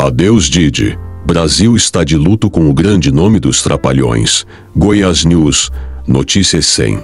Adeus Didi. Brasil está de luto com o grande nome dos trapalhões. Goiás News. Notícias 100.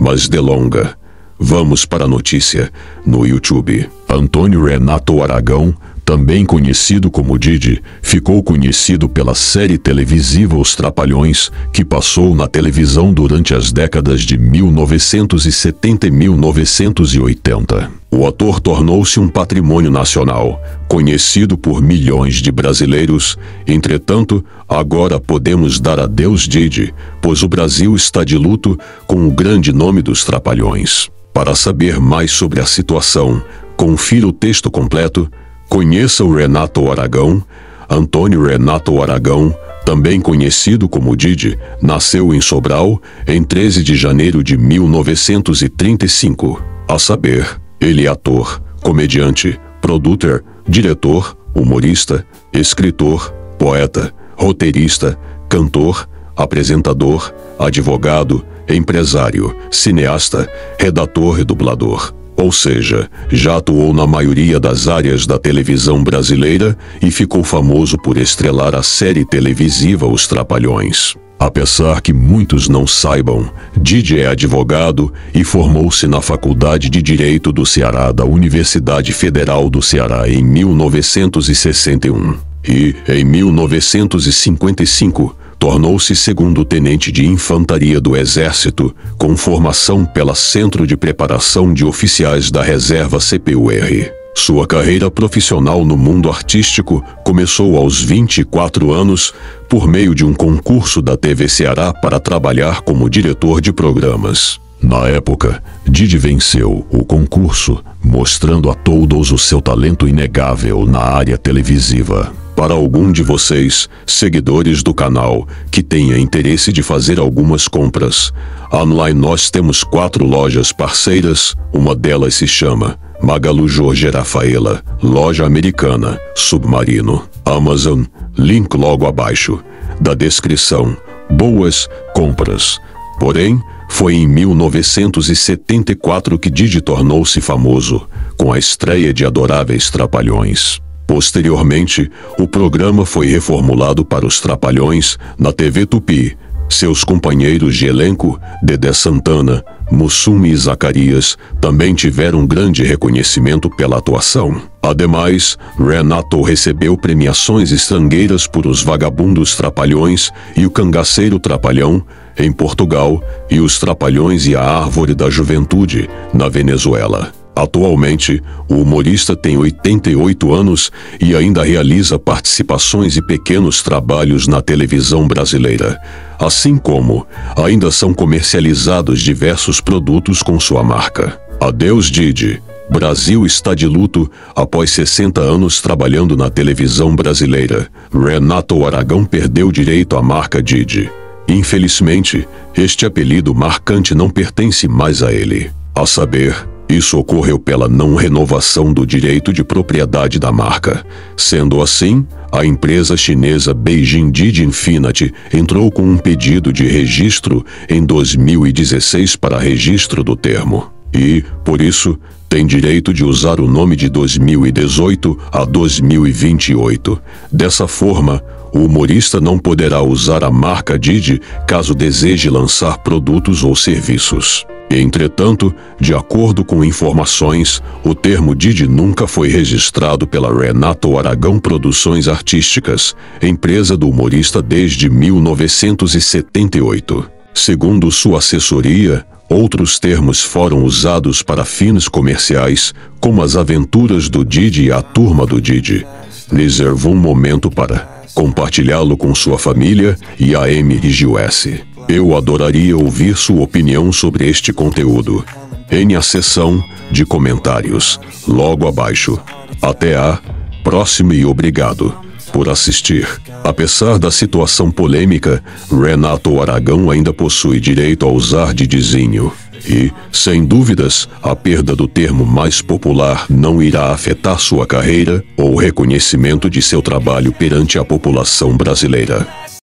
Mas delonga. Vamos para a notícia no YouTube. Antônio Renato Aragão também conhecido como Didi, ficou conhecido pela série televisiva Os Trapalhões, que passou na televisão durante as décadas de 1970 e 1980. O ator tornou-se um patrimônio nacional, conhecido por milhões de brasileiros. Entretanto, agora podemos dar adeus Didi, pois o Brasil está de luto com o grande nome dos Trapalhões. Para saber mais sobre a situação, confira o texto completo Conheça o Renato Aragão. Antônio Renato Aragão, também conhecido como Didi, nasceu em Sobral em 13 de janeiro de 1935. A saber, ele é ator, comediante, produtor, diretor, humorista, escritor, poeta, roteirista, cantor, apresentador, advogado, empresário, cineasta, redator e dublador. Ou seja, já atuou na maioria das áreas da televisão brasileira e ficou famoso por estrelar a série televisiva Os Trapalhões. Apesar que muitos não saibam, Didi é advogado e formou-se na Faculdade de Direito do Ceará da Universidade Federal do Ceará em 1961. E, em 1955, tornou-se segundo tenente de infantaria do Exército, com formação pela Centro de Preparação de Oficiais da Reserva CPUR. Sua carreira profissional no mundo artístico começou aos 24 anos por meio de um concurso da TV Ceará para trabalhar como diretor de programas. Na época, Didi venceu o concurso, mostrando a todos o seu talento inegável na área televisiva. Para algum de vocês, seguidores do canal, que tenha interesse de fazer algumas compras, online nós temos quatro lojas parceiras, uma delas se chama Magalu Jorge Rafaela, loja americana, Submarino, Amazon, link logo abaixo, da descrição, boas compras. Porém, foi em 1974 que Didi tornou-se famoso, com a estreia de Adoráveis Trapalhões. Posteriormente, o programa foi reformulado para os Trapalhões na TV Tupi. Seus companheiros de elenco, Dedé Santana, Mussum e Zacarias, também tiveram grande reconhecimento pela atuação. Ademais, Renato recebeu premiações estrangeiras por Os Vagabundos Trapalhões e O Cangaceiro Trapalhão, em Portugal, e Os Trapalhões e a Árvore da Juventude, na Venezuela. Atualmente, o humorista tem 88 anos e ainda realiza participações e pequenos trabalhos na televisão brasileira, assim como ainda são comercializados diversos produtos com sua marca. Adeus Didi. Brasil está de luto após 60 anos trabalhando na televisão brasileira. Renato Aragão perdeu direito à marca Didi. Infelizmente, este apelido marcante não pertence mais a ele. A saber, isso ocorreu pela não renovação do direito de propriedade da marca. Sendo assim, a empresa chinesa Beijing Didi Infinity entrou com um pedido de registro em 2016 para registro do termo. E, por isso, tem direito de usar o nome de 2018 a 2028. Dessa forma, o humorista não poderá usar a marca Didi caso deseje lançar produtos ou serviços. Entretanto, de acordo com informações, o termo Didi nunca foi registrado pela Renato Aragão Produções Artísticas, empresa do humorista desde 1978. Segundo sua assessoria, outros termos foram usados para fins comerciais, como as aventuras do Didi e a turma do Didi. Reservou um momento para compartilhá-lo com sua família e a MRGUS. Eu adoraria ouvir sua opinião sobre este conteúdo. Em a seção de comentários, logo abaixo. Até a próxima e obrigado por assistir. Apesar da situação polêmica, Renato Aragão ainda possui direito a usar de dizinho. E, sem dúvidas, a perda do termo mais popular não irá afetar sua carreira ou reconhecimento de seu trabalho perante a população brasileira.